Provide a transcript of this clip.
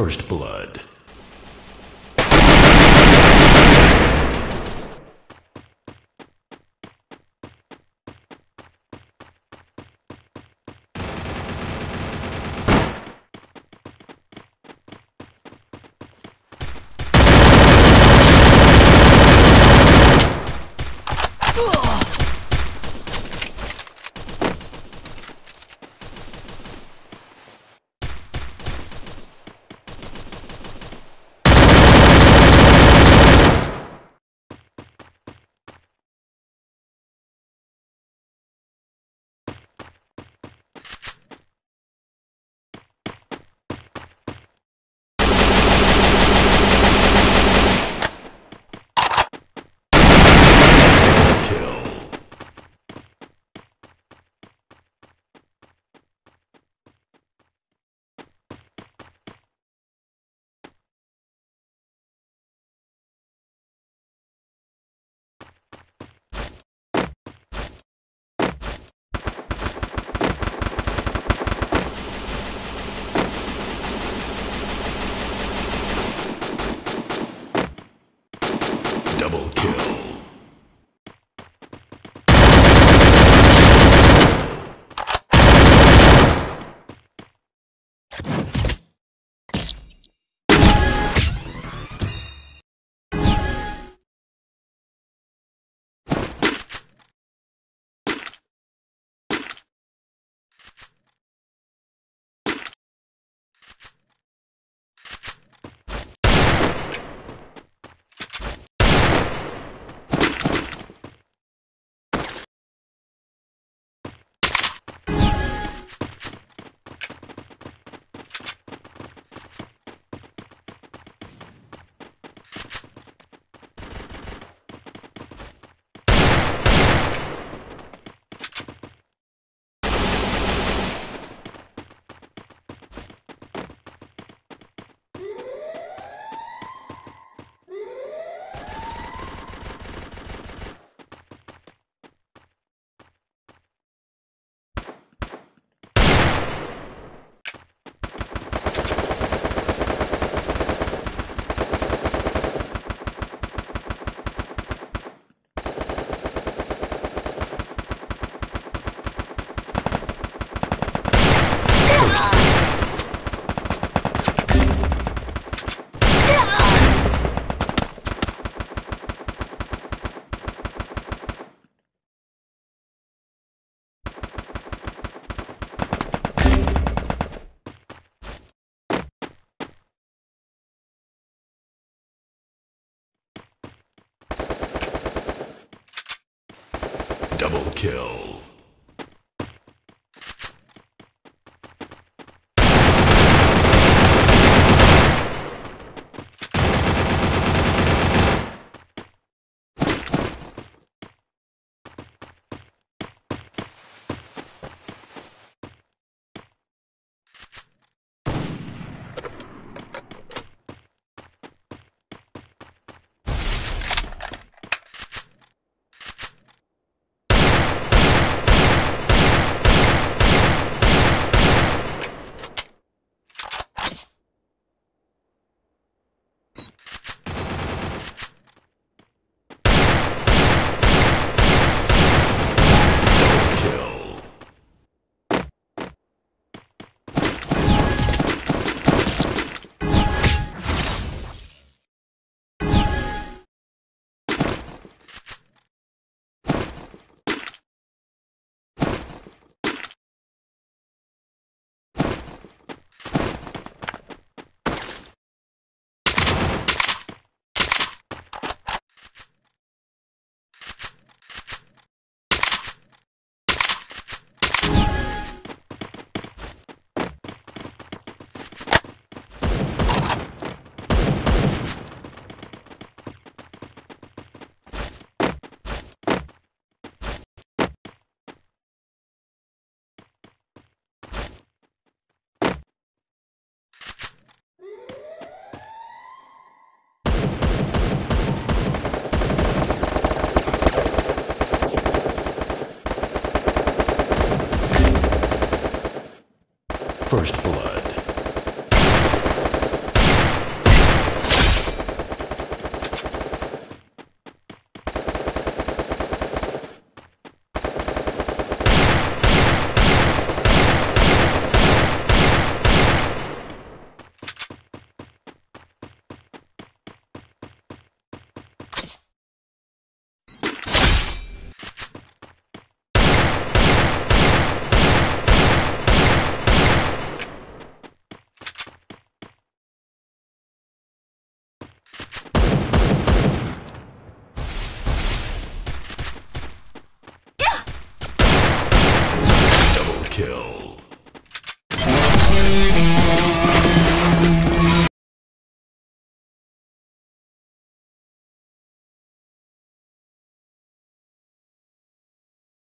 First Blood. Double kill. Kill. first blood. kill.